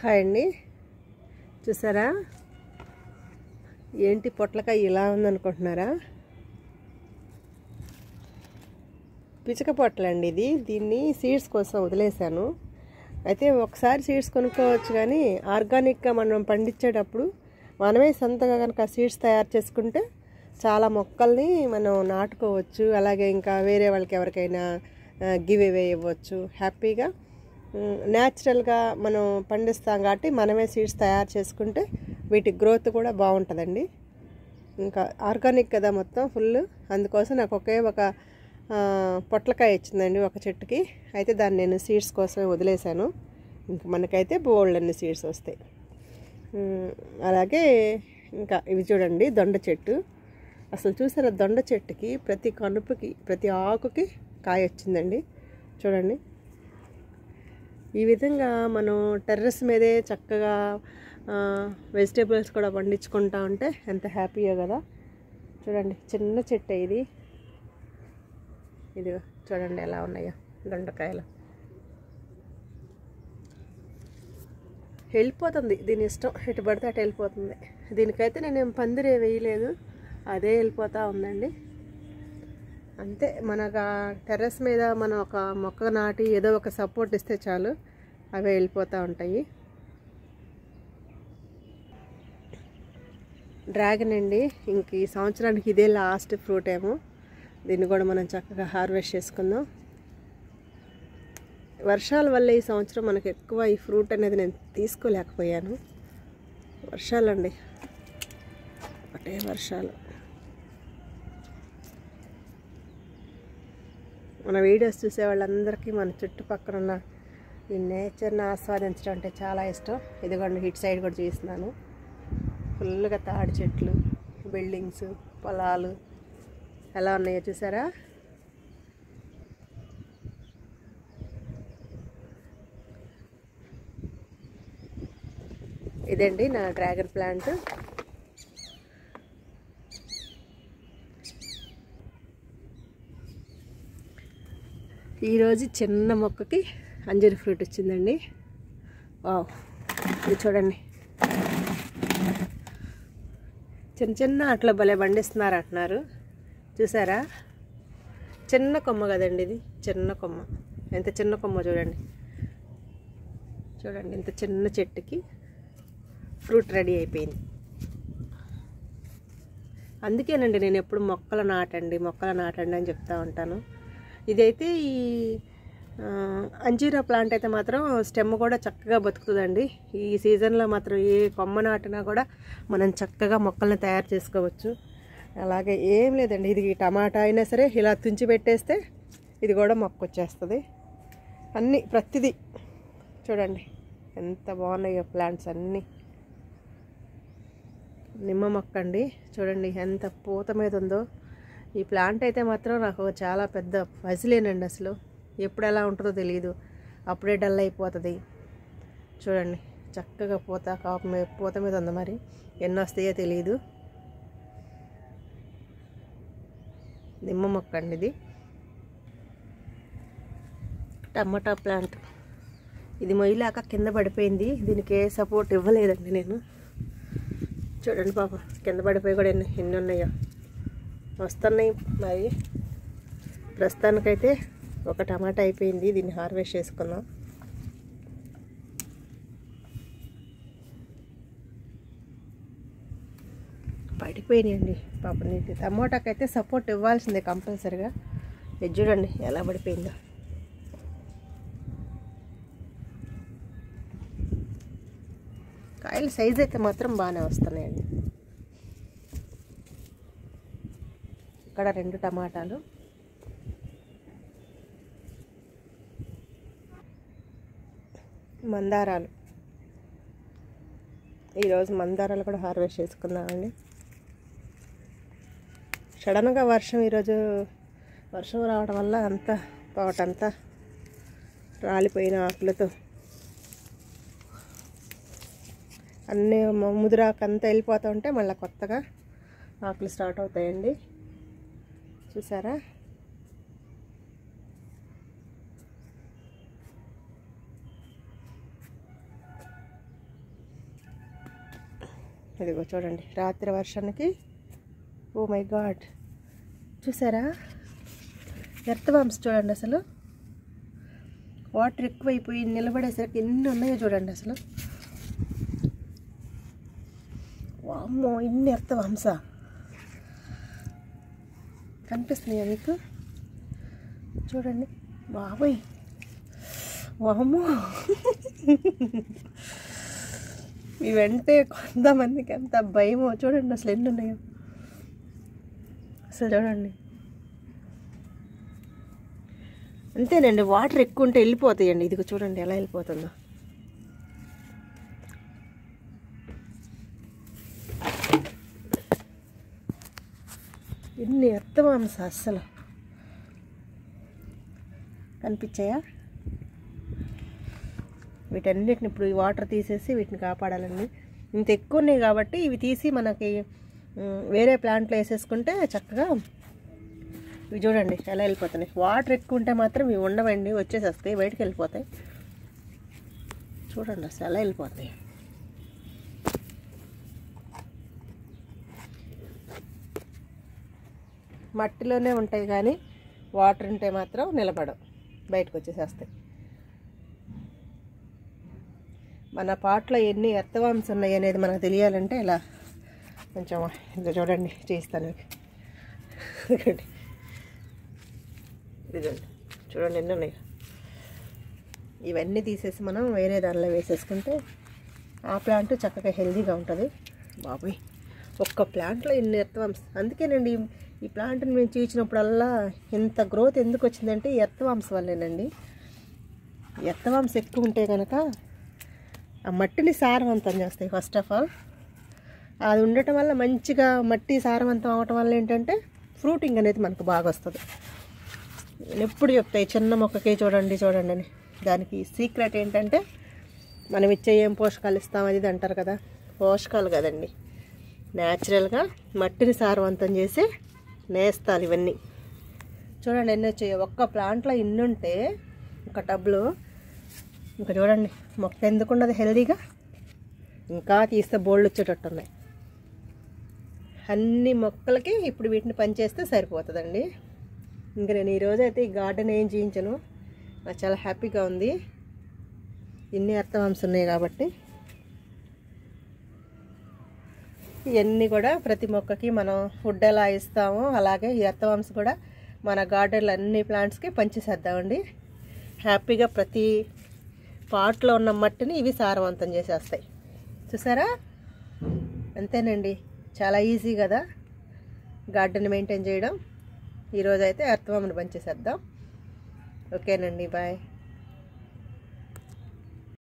Hi అండి. చూసారా? ఏంటి పొట్లకాయ ఇలా ఉందనుకుంటున్నారా? పిచక పొట్లండి ఇది. దీన్ని సీడ్స్ కోసం వదిలేశాను. అయితే ఒకసారి సీడ్స్ కొనుక్కోవచ్చు కానీ ఆర్గానిక్గా మనం పండించేటప్పుడు మనమే సొంతగా కనుక సీడ్స్ తయారు చేసుకుంటే చాలా మొక్కల్ని మనం నాటుకోవచ్చు. అలాగే ఇంకా వేరే వాళ్ళకి ఎవరికైనా గివ్ అవే ఇవ్వచ్చు. హ్యాపీగా న్యాచురల్గా మనం పండిస్తాం కాబట్టి మనమే సీడ్స్ తయారు చేసుకుంటే వీటి గ్రోత్ కూడా బాగుంటుందండి. ఇంకా ఆర్గానిక్ కదా మొత్తం ఫుల్ అందుకోసం నాకు ఒకే ఒక పొట్లకాయ ఇచ్చిందండి ఒక చెట్టుకి. అయితే దాన్ని నేను సీడ్స్ కోసమే వదిలేశాను. ఇంకా మనకైతే బోల్డ్ అన్ని సీడ్స్ వస్తాయి. అలాగే ఇంకా ఇవి చూడండి దొండ చెట్టు. అసలు చూసారా దొండ చెట్టుకి ప్రతి కనుపుకి ప్రతి ఆకుకి కాయ వచ్చిందండి. చూడండి. ఈ విధంగా మనం టెర్రస్ మీదే చక్కగా వెజిటేబుల్స్ కూడా పండించుకుంటా ఉంటే ఎంత హ్యాపీయో కదా. చూడండి చిన్న చెట్టు ఇది. ఇది చూడండి ఎలా ఉన్నాయో దొండకాయలు. వెళ్ళిపోతుంది దీని ఇష్టం. ఎటు పడితే అటు వెళ్ళిపోతుంది. దీనికైతే నేను పందిరే వేయలేదు. అదే వెళ్ళిపోతూ ఉందండి. అంతే మనకు టెర్రస్ మీద మనం ఒక మొక్క నాటి ఏదో ఒక సపోర్ట్ ఇస్తే చాలు అవే వెళ్ళిపోతూ ఉంటాయి. డ్రాగన్ అండి ఇంక ఈ సంవత్సరానికి ఇదే లాస్ట్ ఫ్రూట్ ఏమో. దీన్ని కూడా మనం చక్కగా హార్వెస్ట్ చేసుకుందాం. వర్షాల వల్ల ఈ సంవత్సరం మనకు ఎక్కువ ఈ ఫ్రూట్ అనేది నేను తీసుకోలేకపోయాను. వర్షాలండి ఒకటే వర్షాలు. మన వీడియోస్ చూసే వాళ్ళందరికీ మన చుట్టుపక్కల ఉన్న ఈ నేచర్ని ఆస్వాదించడం అంటే చాలా ఇష్టం. ఇదిగోండి ఇటు సైడ్ కూడా చూస్తున్నాను ఫుల్గా తాడి చెట్లు బిల్డింగ్స్ పొలాలు ఎలా ఉన్నాయో చూసారా? ఇదండి నా డ్రాగన్ ప్లాంట్. ఈరోజు చిన్న మొక్కకి అంజరి ఫ్రూట్ వచ్చిందండి. వావ్. ఇది చూడండి. చిన్న చిన్న అట్లా భలే పండిస్తున్నారు అంటున్నారు. చూసారా? చిన్న కొమ్మ కదండి ఇది. చిన్న కొమ్మ. ఎంత చిన్న కొమ్మ చూడండి. చూడండి ఇంత చిన్న చెట్టుకి ఫ్రూట్ రెడీ అయిపోయింది. అందుకేనండి నేను ఎప్పుడు మొక్కలు నాటండి మొక్కలు నాటండి అని చెప్తా ఉంటాను. ఇదైతే ఈ అంజీరా ప్లాంట్ అయితే మాత్రం స్టెమ్ కూడా చక్కగా బతుకుతుందండి. ఈ సీజన్లో మాత్రం ఏ కొమ్మ నాటినా కూడా మనం చక్కగా మొక్కల్ని తయారు చేసుకోవచ్చు. అలాగే ఏం లేదండి ఇది టమాటా అయినా సరే ఇలా తుంచి పెట్టేస్తే ఇది కూడా మొక్క వచ్చేస్తుంది. అన్నీ ప్రతిదీ చూడండి ఎంత బాగున్నాయో ప్లాంట్స్ అన్నీ. నిమ్మ మొక్క అండి చూడండి ఎంత పూత మీద ఉందో. ఈ ప్లాంట్ అయితే మాత్రం నాకు చాలా పెద్ద పసిలేనండి అసలు. ఎప్పుడు ఎలా ఉంటుందో తెలియదు అప్పుడే డల్ అయిపోతుంది. చూడండి చక్కగా పూత కాపు మీద పూత మీద ఉంది మరి. ఎన్ని వస్తాయో తెలియదు నిమ్మ మొక్క అండి ఇది. Tomato plant. ఇది మొయ్యలాక కింద పడిపోయింది. దీనికి ఏ సపోర్ట్ ఇవ్వలేదండి నేను. చూడండి పాప కింద పడిపోయి కూడా ఎన్ని ఎన్ని ఉన్నాయో. వస్తున్నాయి. మరి ప్రస్తుతానికైతే ఒక టమాటా అయిపోయింది. దీన్ని హార్వెస్ట్ చేసుకుందాం. పడిపోయినాయండి. పాప నీటి టమాటాకైతే సపోర్ట్ ఇవ్వాల్సిందే కంపల్సరిగా. ఇది చూడండి ఎలా పడిపోయిందో. కాయల సైజ్ అయితే మాత్రం బాగానే వస్తున్నాయండి. ఇక్కడ రెండు టమాటాలు. మందారాలు. ఈరోజు మందారాలు కూడా హార్వెస్ట్ చేసుకుందామండి. సడన్గా వర్షం ఈరోజు వర్షం రావడం వల్ల అంతా తోటంతా రాలిపోయిన ఆకులతో. అన్నీ ముదిరాకంతా వెళ్ళిపోతూ ఉంటే మళ్ళీ కొత్తగా ఆకులు స్టార్ట్ అవుతాయండి. చూసారా? ఇదిగో చూడండి రాత్రి వర్షానికి ఓ మై గాడ్. చూసారా? ఎర్త్ వామ్స్ చూడండి అసలు. వాటర్ ఎక్కువైపోయి నిలబడేసరికి ఎన్ని ఉన్నాయో చూడండి అసలు. వామ్మో ఇన్ని ఎర్త్ వామ్సా కనిపిస్తున్నాయా మీకు? చూడండి. బాబోయ్. వామ్మో. వెంటే కొంతమందికి ఎంత భయమో చూడండి అసలు ఎన్ని ఉన్నాయో. అసలు చూడండి. అంతేనండి వాటర్ ఎక్కువ ఉంటే వెళ్ళిపోతాయండి. ఇదిగో చూడండి ఎలా వెళ్ళిపోతుందో. ఎన్ని ఎత్తమాంస అస్సలు. కనిపించాయా? వీటన్నిటిని ఇప్పుడు ఈ వాటర్ తీసేసి వీటిని కాపాడాలండి. ఇంత ఎక్కువ ఉన్నాయి కాబట్టి ఇవి తీసి మనకి వేరే ప్లాంట్లో వేసేసుకుంటే చక్కగా ఇవి చూడండి ఎలా వెళ్ళిపోతున్నాయి. వాటర్ ఎక్కువ ఉంటే మాత్రం ఇవి ఉండవండి వచ్చేసేస్తాయి బయటకు వెళ్ళిపోతాయి. చూడండి అసలు ఎలా వెళ్ళిపోతాయి. మట్టిలోనే ఉంటాయి కానీ వాటర్ ఉంటే మాత్రం నిలబడవు. బయటకు వచ్చేసేస్తాయి. మన పాటలో ఎన్ని ఎర్తవామ్స్ ఉన్నాయి అనేది మనకు తెలియాలంటే ఇలా కొంచెం ఇది చూడండి చేస్తాను ఇదిగోండి. ఇదిగోండి. చూడండి ఎన్ని ఉన్నాయి. ఇవన్నీ తీసేసి మనం వేరే దానిలో వేసేసుకుంటే ఆ ప్లాంట్ చక్కగా హెల్దీగా ఉంటుంది. బాబోయ్. ఒక్క ప్లాంట్లో ఇన్ని ఎర్తవామ్స్ అందుకేనండి ఈ- ప్లాంట్ని మేము చూసినప్పుడల్లా ఇంత గ్రోత్ ఎందుకు వచ్చిందంటే ఎత్తవాంస వల్లేనండి. ఎత్తవాంస ఎక్కువ ఉంటే కనుక ఆ మట్టిని సారవంతం చేస్తాయి ఫస్ట్ ఆఫ్ ఆల్ అది ఉండటం వల్ల మంచిగా మట్టి సారవంతం అవటం వల్ల ఏంటంటే ఫ్రూటింగ్ అనేది మనకు బాగా వస్తుంది. నేను ఎప్పుడు చెప్తాయి చిన్న మొక్కకే చూడండి చూడండి అని. దానికి సీక్రెట్ ఏంటంటే మనం ఇచ్చే ఏం పోషకాలు ఇస్తాం అది అంటారు కదా. పోషకాలు కదండి. న్యాచురల్గా మట్టిని సారవంతం చేసి నేస్తాలు ఇవన్నీ. చూడండి ఎన్ని వచ్చాయి. ఒక్క ప్లాంట్లో ఇన్ని ఉంటే ఒక టబ్లో ఇంకా చూడండి మొక్క ఎందుకు ఉండదు హెల్దీగా? ఇంకా తీస్తే బోల్డ్ వచ్చేటట్టు ఉన్నాయి అన్ని మొక్కలకి ఇప్పుడు వీటిని పనిచేస్తే సరిపోతుందండి. ఇంకా నేను ఈరోజు అయితే ఈ గార్డెన్ ఏం చేయించను. నాకు చాలా హ్యాపీగా ఉంది. ఇన్ని అర్థవంశం ఉన్నాయి కాబట్టి. ఇవన్నీ కూడా ప్రతి మొక్కకి మనం ఫుడ్ ఎలా ఇస్తామో అలాగే ఈ అత్తవంశ కూడా మన గార్డెన్లో అన్ని ప్లాంట్స్కి పంచేసేద్దామండి. హ్యాపీగా ప్రతి పాట్లో ఉన్న మట్టిని ఇవి సారవంతం చేసేస్తాయి. చూసారా? అంతేనండి. చాలా ఈజీ కదా గార్డెన్ మెయింటైన్ చేయడం. ఈరోజు అయితే పంచేసేద్దాం. ఓకేనండి బాయ్